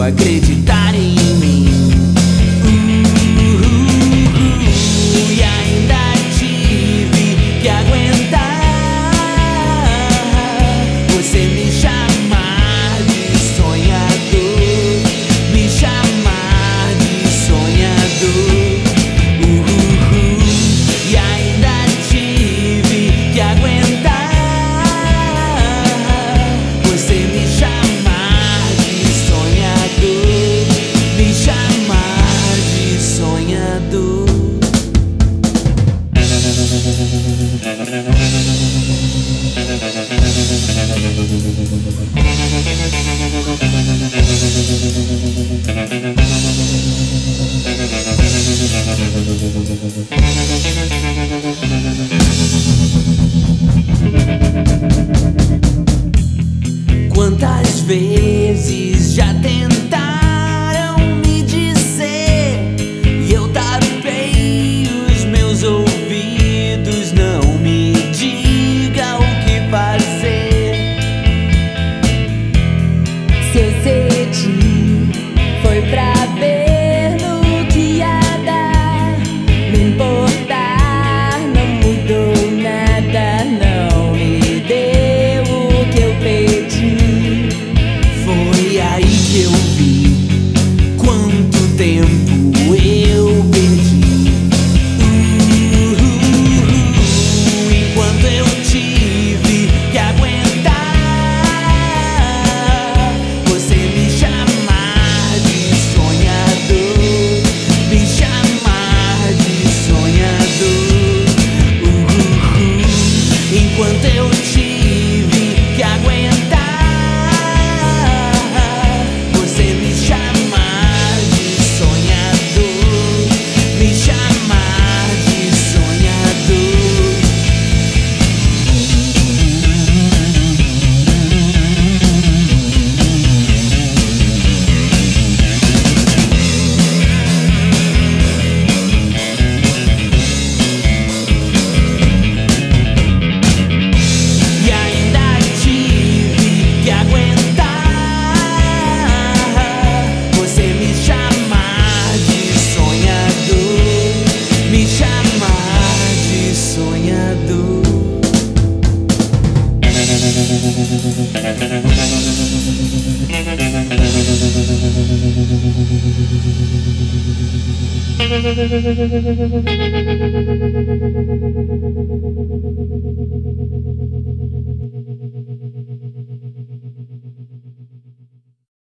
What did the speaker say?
acredito. space Thank you.